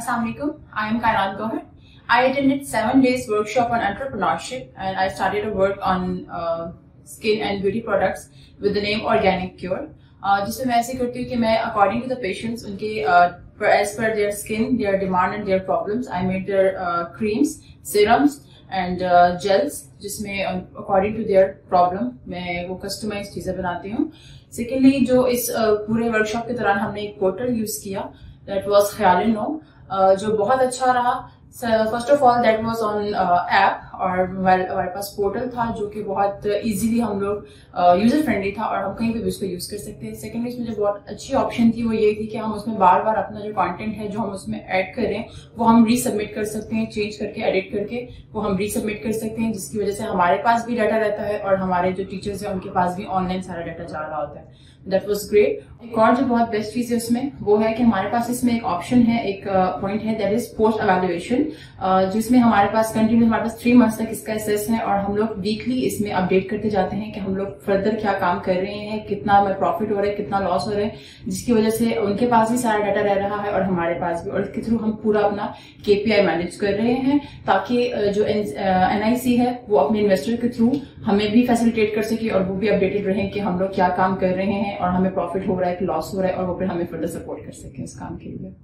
Assalamualaikum. I am Kainat Gohar. I attended seven days workshop on entrepreneurship and I started to work on uh, skin and beauty products with the name Organic Cure. Uh, जिसमें मैं ऐसे करती हूँ कि मैं according to the patients उनके age पर their skin their demand and their problems I made their creams serums and gels जिसमें अकॉर्डिंग टू देयर प्रॉब्लम मैं वो कस्टमाइज चीज़ें बनाती हूँ सेकेंडली जो इस uh, पूरे वर्कशॉप के दौरान हमने एक पोर्टल यूज़ किया दैट वॉज़ ख्याल नो जो बहुत अच्छा रहा। First of all that was on app और मोबाइल हमारे पास पोर्टल था जो कि बहुत इजीली हम लोग यूज़र uh, फ्रेंडली था और हम कहीं पे भी उसको यूज़ कर सकते हैं। सेकेंड इसमें जो बहुत अच्छी ऑप्शन थी वो ये थी कि हम उसमें बार बार अपना जो कंटेंट है जो हम उसमें ऐड कर रहे हैं वो हम रीसबमिट कर सकते हैं चेंज करके एडिट करके वो हम रीसबमिट कर सकते हैं जिसकी वजह से हमारे पास भी डाटा रहता है और हमारे जो टीचर्स हैं उनके पास भी ऑनलाइन सारा डाटा जा रहा होता है। दैट वॉज़ ग्रेट एक और जो बहुत बेस्ट चीज़ है उसमें वो है कि हमारे पास इसमें एक ऑप्शन है एक पॉइंट uh, है दैट इज़ पोस्ट अवेल्युएशन जिसमें हमारे पास कंटिन्यू हमारे पास थ्री मंथ्स तक इसका एसेस है और हम लोग वीकली इसमें अपडेट करते जाते हैं कि हम लोग फर्दर क्या काम कर रहे हैं, कितना हमें प्रॉफिट हो रहा है, कितना लॉस हो रहा है, जिसकी वजह से उनके पास भी सारा डाटा रह रहा है और हमारे पास भी, और इसके थ्रू हम पूरा अपना केपीआई मैनेज कर रहे हैं ताकि जो एनआईसी है, वो अपने इन्वेस्टर के थ्रू हमें भी फैसिलिटेट कर सके और वो भी अपडेटेड रहे कि हम लोग क्या काम कर रहे हैं और हमें प्रॉफिट हो रहा है कि लॉस हो रहा है और वो फिर हमें फर्दर सपोर्ट कर सके उस काम के लिए।